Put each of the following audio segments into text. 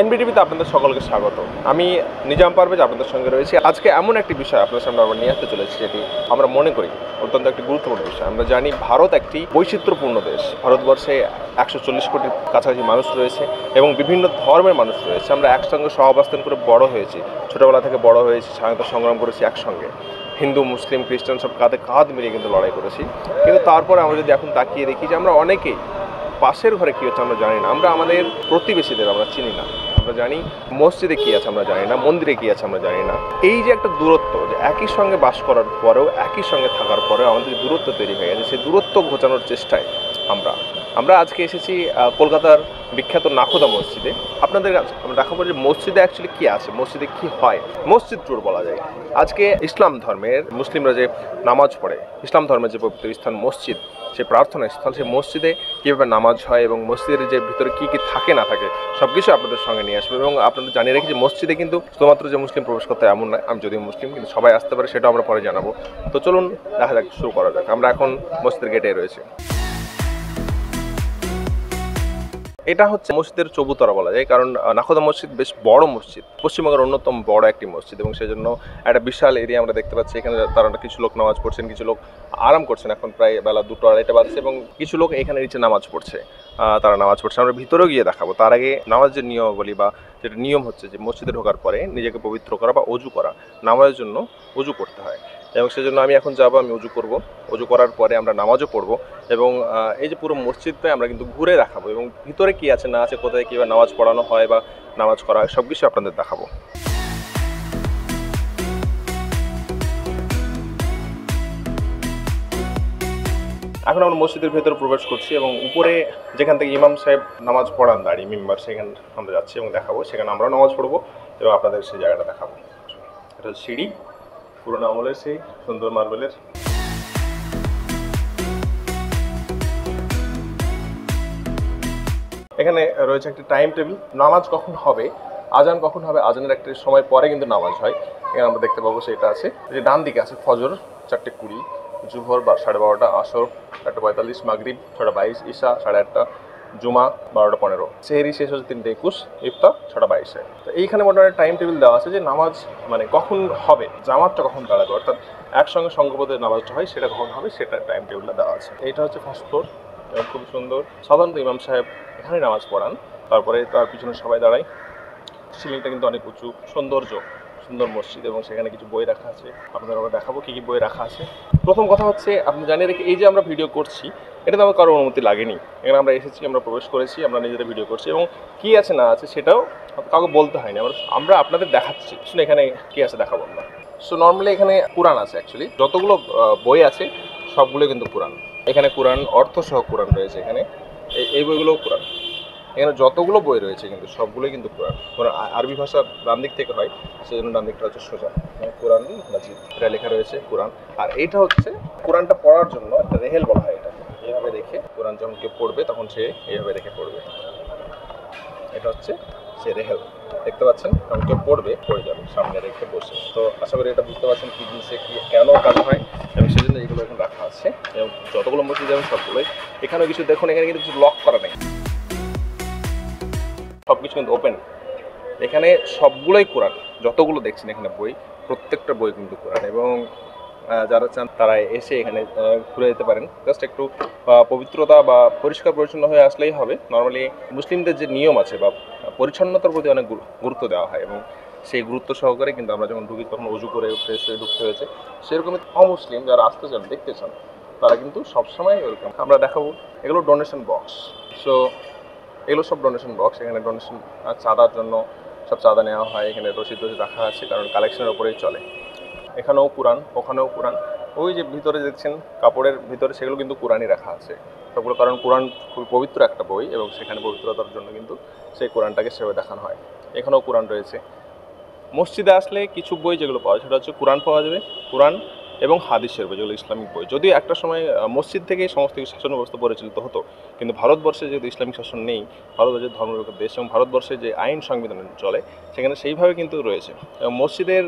এনবিটিভিতে আপনাদের সকলকে স্বাগত। আমি নিজাম পারভেজ আপনাদের সঙ্গে রয়েছি। আজকে এমন একটি বিষয় আপনাদের সামনে আমরা নিয়ে আসতে চলেছি, যেটি আমরা মনে করি অত্যন্ত একটি গুরুত্বপূর্ণ বিষয়। আমরা জানি ভারত একটি বৈচিত্র্যপূর্ণ দেশ। ভারতবর্ষে একশো চল্লিশ কোটির কাছাকাছি মানুষ রয়েছে এবং বিভিন্ন ধর্মের মানুষ রয়েছে। আমরা একসঙ্গে সহাবস্থান করে বড় হয়েছি। ছোটোবেলা থেকে বড় হয়েছি, স্বাধীনতা সংগ্রাম করেছি একসঙ্গে। হিন্দু, মুসলিম, খ্রিস্টান সব কাঁধে কাঁধ মিলিয়ে কিন্তু লড়াই করেছি। কিন্তু তারপরে আমরা যদি এখন তাকিয়ে দেখি যে আমরা অনেকেই পাশের ঘরে কী হচ্ছে আমরা জানি না। আমরা আমাদের প্রতিবেশীদের আমরা চিনি না। আমরা জানি মসজিদে কী আছে আমরা জানি না, মন্দিরে কী আছে আমরা জানি না। এই যে একটা দূরত্ব, যে একই সঙ্গে বাস করার পরেও, একই সঙ্গে থাকার পরেও আমাদের দূরত্ব তৈরি হয়ে গেছে, সেই দূরত্ব ঘোচানোর চেষ্টায় আমরা। আমরা আজকে এসেছি কলকাতার বিখ্যাত নাখোদা মসজিদে। আপনাদের আমরা দেখাবো যে মসজিদে অ্যাকচুয়ালি কী আছে, মসজিদে কী হয়। মসজিদ ট্যুর বলা যায়। আজকে ইসলাম ধর্মের মুসলিমরা যে নামাজ পড়ে, ইসলাম ধর্মের যে পবিত্র স্থান মসজিদ সেই প্রার্থনা স্থল, সে মসজিদে কীভাবে নামাজ হয় এবং মসজিদের যে ভিতরে কী কী থাকে না থাকে সব কিছু আপনাদের সঙ্গে নিয়ে আসবে এবং আপনাদের জানিয়ে রাখি যে মসজিদে কিন্তু শুধুমাত্র যে মুসলিম প্রবেশ করতে এমন নয়, আমি যদিও মুসলিম, কিন্তু সবাই আসতে পারে, সেটাও আমরা পরে জানাব। তো চলুন দেখা যাক, শুরু করা যাক। আমরা এখন মসজিদের গেটে রয়েছে। এটা হচ্ছে মসজিদের চবুতরা বলা যায়, কারণ নাখোদা মসজিদ বেশ বড় মসজিদ। পশ্চিমবঙ্গের অন্যতম বড় একটি মসজিদ এবং সেজন্য একটা বিশাল এরিয়া আমরা দেখতে পাচ্ছি। এখানে তারা কিছু লোক নামাজ পড়ছেন, কিছু লোক আরাম করছেন। এখন প্রায় বেলা দুটো আড়াইটা বাজছে এবং কিছু লোক এখানে নিচে নামাজ পড়ছে। তারা নামাজ পড়ছে। আমরা ভিতরেও গিয়ে দেখাবো। তার আগে নামাজের নিয়মাবলী বা যেটা নিয়ম হচ্ছে যে মসজিদে ঢোকার পরে নিজেকে পবিত্র করা বা অজু করা, নামাজের জন্য অজু করতে হয়। এবং সেজন্য আমি এখন যাব, আমি অজু করব। অজু করার পরে আমরা নামাজও পড়ব এবং এই যে পুরো মসজিদটা আমরা কিন্তু ঘুরে দেখাবো এবং ভিতরে কি আছে, না আছে, কোথায় কীভাবে নামাজ পড়ানো হয় বা নামাজ করা হয় সব কিছু আপনাদের দেখাবো। এখন আমরা মসজিদের ভেতরে প্রবেশ করছি এবং উপরে যেখান থেকে ইমাম সাহেব নামাজ পড়ান দাঁড়িয়ে মেম্বার, সেখানে আমরা যাচ্ছি এবং দেখাবো। সেখানে আমরাও নামাজ পড়ব এবং আপনাদের সেই জায়গাটা দেখাবো। এটা সিঁড়ি। পুরোনো আমলের সেই সুন্দর মার্বেলের। এখানে রয়েছে একটি টাইম টেবিল নামাজ কখন হবে? আজান কখন হবে? আজানের একটা সময় পরে কিন্তু নামাজ হয়। এখানে আমরা দেখতে পাবো সেটা আছে। যে ডান দিকে আছে ফজর, চারটে কুড়ি, জুহর বা সাড়ে বারোটা, আসর, চারটে পঁয়তাল্লিশ, মাগরিব ছটা বাইশ, ঈশা, সাড়ে আটটা। জুমা বারোটা পনেরো। সেহেরি শেষ হচ্ছে তিনটে একুশ, ইফতার ছটা বাইশে। তো এইখানে মোটামুটি টাইম টেবিল দেওয়া আছে যে নামাজ মানে কখন হবে, জামাতটা কখন দাঁড়াবে, অর্থাৎ একসঙ্গে সঙ্গপদের নামাজটা হয়, সেটা কখন হবে, সেটা টাইম টেবিলটা দেওয়া আছে। এইটা হচ্ছে ফার্স্ট ফ্লোর খুব সুন্দর। সাধারণত ইমাম সাহেব এখানে নামাজ পড়ান, তারপরে তার পিছনে সবাই দাঁড়ায়। সিলিংটা কিন্তু অনেক উঁচু, সৌন্দর্য। সুন্দর মসজিদ এবং সেখানে কিছু বই রাখা আছে। আপনাদের আমরা দেখাবো কী কী বই রাখা আছে। প্রথম কথা হচ্ছে, আপনি জানিয়ে রেখে এই যে আমরা ভিডিও করছি এটা তো আমার কারোর অনুমতি লাগেনি। এখানে আমরা এসেছি, আমরা প্রবেশ করেছি, আমরা নিজেদের ভিডিও করছি এবং কী আছে, না আছে সেটাও কাউকে বলতে হয়নি। আমরা আমরা আপনাদের দেখাচ্ছি। শুনে এখানে কী আছে দেখাবো আমরা। সো নর্মালি এখানে কোরআন আছে অ্যাকচুয়ালি যতগুলো বই আছে সবগুলো কিন্তু কোরআন এখানে কোরআন অর্থ সহ কোরআন রয়েছে এখানে। এই বইগুলোও কোরআন এখানে যতগুলো বই রয়েছে কিন্তু সবগুলোই কিন্তু কোরআন। কোরআন আরবি ভাষা ডান দিক থেকে হয়, সেজন্য ডান দিকটা হচ্ছে সোজা। কোরআন এটা লেখা রয়েছে কোরআন। আর এইটা হচ্ছে কোরআনটা পড়ার জন্য একটা রেহেল বলা হয় এটা। এইভাবে রেখে কোরআন যখন কেউ পড়বে, তখন সে এইভাবে রেখে পড়বে। এটা হচ্ছে সে রেহেল। দেখতে পাচ্ছেন? কারণ কেউ পড়বে, পড়ে যাবে, সামনে রেখে বসে। তো আশা করি এটা বুঝতে পারছেন কি জিনিসে কি, কেন কাজ হয়, এবং সেজন্য এগুলো এখন রাখা আছে। এবং যতগুলো মসজিদ যাবেন সবগুলোই। এখানেও কিছু দেখুন, এখানে কিন্তু কিছু লক করা নেই। কিন্তু ওপেন এখানে সবগুলোই কোরআন, যতগুলো দেখছেন এখানে বই, প্রত্যেকটা বই কিন্তু কোরআন। এবং যারা চান তারা এসে এখানে ঘুরে যেতে পারেন। জাস্ট একটু পবিত্রতা বা পরিষ্কার পরিচ্ছন্ন হয়ে আসলেই হবে। নর্মালি মুসলিমদের যে নিয়ম আছে বা পরিচ্ছন্নতার প্রতি অনেক গুরুত্ব দেওয়া হয় এবং সেই গুরুত্ব সহকারে কিন্তু আমরা যখন ঢুকি তখন উজু করে ফ্রেশ হয়ে ঢুকতে হয়েছে। সেরকমই অমুসলিম যারা আসতে চান, দেখতে চান, তারা কিন্তু সবসময় ওরকম আমরা দেখাবো, এগুলো ডোনেশন বক্স সো এগুলো সব ডোনেশন বক্স এখানে ডোনেশন চাঁদার জন্য সব চাঁদা নেওয়া হয়, এখানে রসিদ রসিদ রাখা আছে, কারণ কালেকশনের ওপরেই চলে। এখানেও কোরআন ওখানেও কোরআন ওই যে ভিতরে দেখছেন, কাপড়ের ভিতরে সেগুলো কিন্তু কোরআনই রাখা আছে। সবগুলো কারণ কোরআন খুবই পবিত্র একটা বই এবং সেখানে পবিত্রতার জন্য কিন্তু সেই কোরআনটাকে সেভাবে দেখানো হয়। এখানেও কোরআন রয়েছে। মসজিদে আসলে কিছু বই যেগুলো পাওয়া যায়, সেটা হচ্ছে কোরআন পাওয়া যাবে। কোরআন এবং হাদিসের বই যেগুলো ইসলামিক বই। যদিও একটা সময় মসজিদ থেকেই সমস্ত কিছু শাসন ব্যবস্থা পরিচালিত হতো, কিন্তু ভারতবর্ষে যেহেতু ইসলামিক শাসন নেই ভারতবর্ষের ধর্মনিরপেক্ষ দেশ এবং ভারতবর্ষে যে আইন সংবিধান চলে, সেখানে সেইভাবে কিন্তু রয়েছে। মসজিদের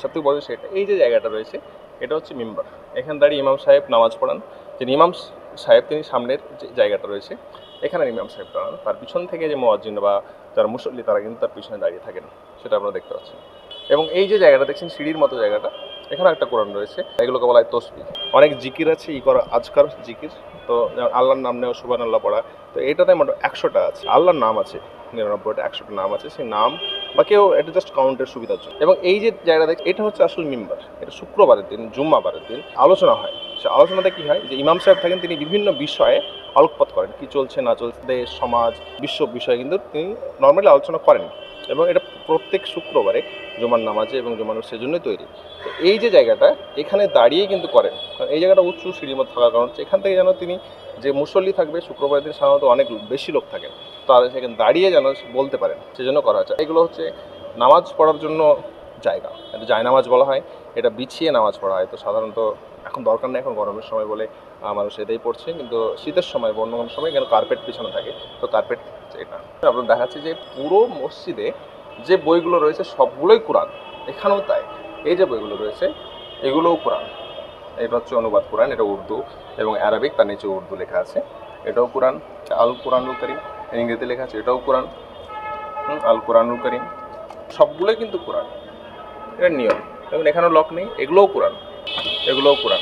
সবথেকে বড় বিষয় এই যে জায়গাটা রয়েছে, এটা হচ্ছে মিম্বার। এখানে দাঁড়িয়ে ইমাম সাহেব নামাজ পড়ান। যিনি ইমাম সাহেব, তিনি সামনের যে জায়গাটা রয়েছে, এখানে ইমাম সাহেব দাঁড়ান। তার পিছন থেকে যে মোয়াজ্জিন বা যারা মুসল্লি, তারা কিন্তু তার পিছনে দাঁড়িয়ে থাকেন, সেটা আপনারা দেখতে পাচ্ছেন। এবং এই যে জায়গাটা, দেখছেন সিঁড়ির মতো জায়গাটা এখানে একটা কোরআন রয়েছে, এগুলোকে বলা হয় তসবি অনেক জিকির আছে ই করা আজকার জিকির। তো আল্লাহর নাম নেওয়া সুবান আল্লাহ পড়া, তো এটাতে মোটামুটি একশোটা আছে। আল্লাহর নাম আছে, নিরানব্বইটা, একশোটা নাম আছে, সেই নাম বা কেউ এটা জাস্ট কাউন্টের সুবিধার জন্য। এবং এই যে জায়গাটা দেখ এটা হচ্ছে আসল মিম্বার। এটা শুক্রবারের দিন, জুম্মাবারের দিন। আলোচনা হয়। সে আলোচনাতে কি হয়? যে ইমাম সাহেব থাকেন, তিনি বিভিন্ন বিষয়ে আলোকপাত করেন। কি চলছে, না চলছে, দেশ, সমাজ, বিশ্ব বিষয়ে কিন্তু তিনি নর্মালি আলোচনা করেন এবং এটা প্রত্যেক শুক্রবারে জুমার নামাজে এবং জুমানোর সেজন্যই তৈরি। তো এই যে জায়গাটা, এখানে দাঁড়িয়ে কিন্তু করেন। কারণ এই জায়গাটা উঁচু, সিঁড়ির মধ্যে থাকার কারণ হচ্ছে এখান থেকে যেন তিনি যে মুসল্লি থাকবে শুক্রবার দিন সাধারণত অনেক বেশি লোক থাকেন। তারা সেখানে দাঁড়িয়ে যেন বলতে পারেন, সেজন্য করা হচ্ছে। এগুলো হচ্ছে নামাজ পড়ার জন্য জায়গা। এটা জায় নামাজ বলা হয়, এটা বিছিয়ে নামাজ পড়া হয়। তো সাধারণত এখন দরকার নেই, এখন গরমের সময় বলে মানুষ এটাই পড়ছে। কিন্তু শীতের সময় বা সময় কেন কার্পেট পিছনে থাকে। তো কার্পেট এটা। আপনার দেখাচ্ছি যে পুরো মসজিদে যে বইগুলো রয়েছে সবগুলোই কোরআন। এখানেও তাই। এই যে বইগুলো রয়েছে, এগুলোও কোরআন। এটা হচ্ছে অনুবাদ কোরআন, এটা উর্দু এবং অ্যারাবিক তার নিচে উর্দু লেখা আছে। এটাও কোরআন আল কোরআনুল করিম ইংরেজিতে লেখা আছে, এটাও কোরআন। আল কোরআনুল করিম। সবগুলোই কিন্তু কোরআন। এটা নিয়ম। এবং এখানেও লক নেই, এগুলোও কোরআন। এগুলোও কোরআন।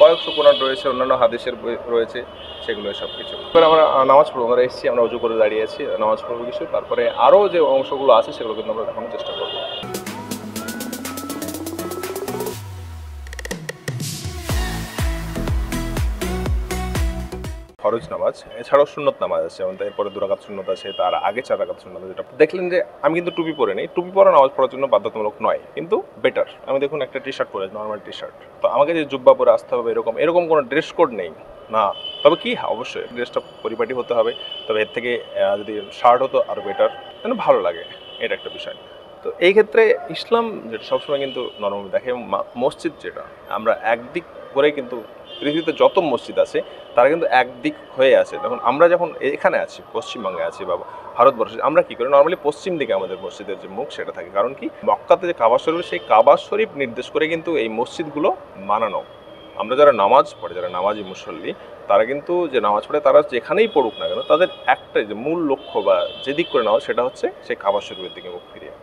কয়েকশো কোরআন রয়েছে, অন্যান্য হাদিসের রয়েছে, সেগুলো সব কিছু। এবার আমরা নামাজ পড়ব, আমরা এসেছি, আমরা উজু করে দাঁড়িয়ে আছি, নামাজ পড়ব কিছু। তারপরে আরও যে অংশগুলো আছে, সেগুলো কিন্তু আমরা দেখানোর চেষ্টা করব। ফরজ নামাজ, এছাড়াও সুন্নত নামাজ আছে, যেমন এরপরে দুরাকাত সুন্নত আছে, তার আগে চার রাকাত সুন্নত যেটা দেখলেন যে আমি কিন্তু টুপি পরে নেই। টুপি পরা নামাজ পড়ার জন্য বাধ্যতামূলক নয়, কিন্তু বেটার আমি দেখুন একটা টি শার্ট পরে নর্মাল টি শার্ট তো আমাকে যে জুব্বা পরে আসতে হবে, এরকম এরকম কোনো ড্রেস কোড নেই। না, তবে কি? হ্যাঁ অবশ্যই ড্রেসটা পরিপাটি হতে হবে। তবে এর থেকে যদি শার্ট হতো আরও বেটার যেন ভালো লাগে এটা একটা বিষয়। তো এই ক্ষেত্রে ইসলাম যেটা সবসময় কিন্তু নরম দেখে মসজিদ যেটা, আমরা একদিক করে কিন্তু পৃথিবীতে যত মসজিদ আছে, তারা কিন্তু একদিক হয়ে আছে। তখন আমরা যখন এখানে আছি, পশ্চিমবঙ্গে আছি বা ভারতবর্ষে, আমরা কি করি? নর্মালি পশ্চিম দিকে আমাদের মসজিদের যে মুখ, সেটা থাকে। কারণ কি? মক্কাতে যে কাবা শরীফ, সেই কাবা শরীফ নির্দেশ করে কিন্তু এই মসজিদগুলো বানানো আমরা যারা নামাজ পড়ে, যারা নামাজি মুসল্লি, তারা কিন্তু যে নামাজ পড়ে, তারা যেখানেই পড়ুক না কেন, তাদের একটাই যে মূল লক্ষ্য বা যেদিক করে নেওয়া সেটা হচ্ছে সেই কাবা শরীফের দিকে মুখ ফিরিয়ে।